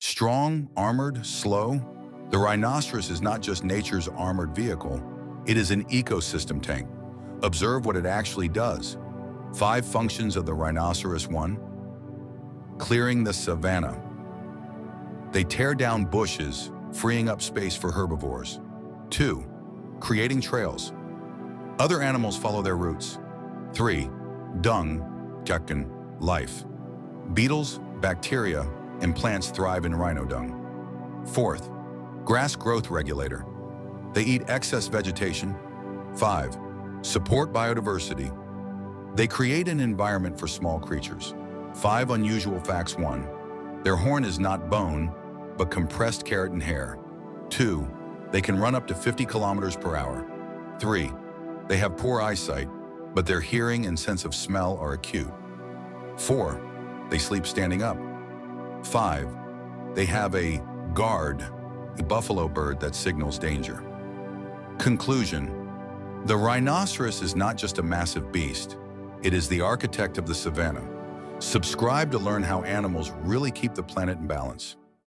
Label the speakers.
Speaker 1: Strong, armored, slow, the rhinoceros is not just nature's armored vehicle, it is an ecosystem tank. Observe what it actually does. Five functions of the rhinoceros 1. Clearing the savanna. They tear down bushes, freeing up space for herbivores. 2. Creating trails. Other animals follow their routes. 3. Dung, Jakin, life. Beetles, bacteria, and plants thrive in rhino dung. Fourth, grass growth regulator. They eat excess vegetation. 5. Support biodiversity. They create an environment for small creatures. 5 unusual facts 1. Their horn is not bone, but compressed keratin hair. 2. They can run up to 50 kilometers per hour. 3. They have poor eyesight, but their hearing and sense of smell are acute. 4. They sleep standing up. 5. They have a guard, a buffalo bird that signals danger. Conclusion. The rhinoceros is not just a massive beast, it is the architect of the savanna. Subscribe to learn how animals really keep the planet in balance.